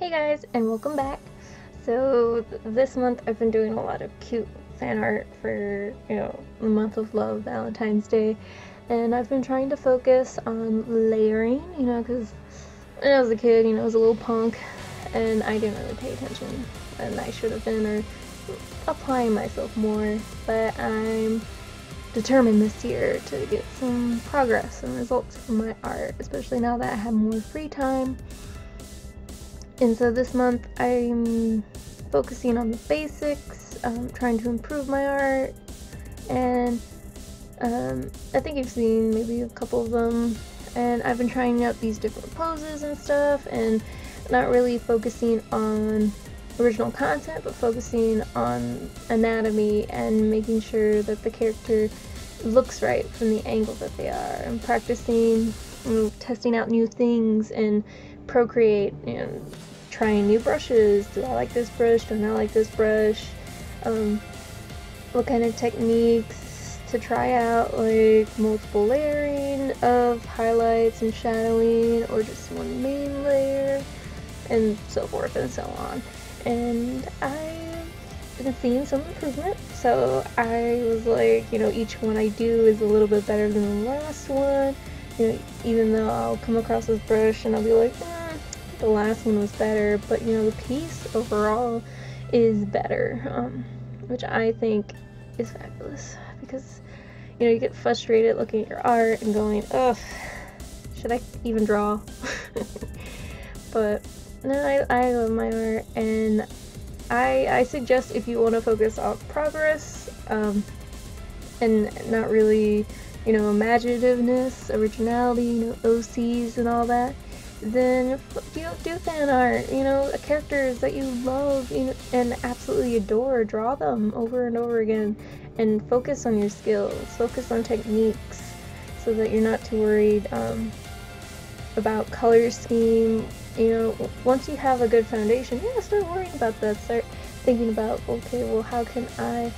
Hey guys, and welcome back. So this month I've been doing a lot of cute fan art for, you know, the month of love, Valentine's Day, and I've been trying to focus on layering, you know, because when I was a kid, you know, I was a little punk, and I didn't really pay attention, and I should have been, or applying myself more, but I'm determined this year to get some progress and results from my art, especially now that I have more free time. And so this month I'm focusing on the basics, um, trying to improve my art, and um, I think you've seen maybe a couple of them. And I've been trying out these different poses and stuff, and not really focusing on original content, but focusing on anatomy and making sure that the character looks right from the angle that they are, and practicing, you know, testing out new things and procreate and trying new brushes. Do I like this brush? Do I not like this brush? Um, what kind of techniques to try out, like multiple layering of highlights and shadowing, or just one main layer, and so forth and so on and I've been seeing some improvement. So I was like, you know, each one I do is a little bit better than the last one. You know, even though I'll come across this brush and I'll be like, eh, the last one was better, but you know, the piece overall is better, um, which I think is fabulous because you know you get frustrated looking at your art and going, ugh, should I even draw? but no, I, I love my art, and I, I suggest if you want to focus on progress, um, and not really, you know, imaginativeness, originality, you know, OCs and all that, then you do fan art, you know, characters that you love you know, and absolutely adore, draw them over and over again, and focus on your skills, focus on techniques, so that you're not too worried um, about color scheme you know, once you have a good foundation, yeah, start worrying about that. Start thinking about, okay, well, how can I,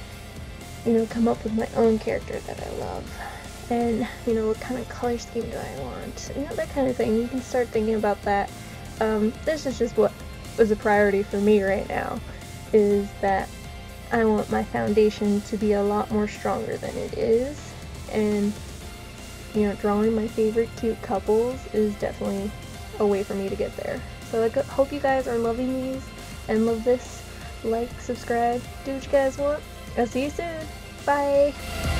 you know, come up with my own character that I love? And, you know, what kind of color scheme do I want? You know, that kind of thing. You can start thinking about that. Um, this is just what was a priority for me right now, is that I want my foundation to be a lot more stronger than it is. And, you know, drawing my favorite cute couples is definitely a way for me to get there. So I hope you guys are loving these and love this. Like, subscribe, do what you guys want. I'll see you soon. Bye!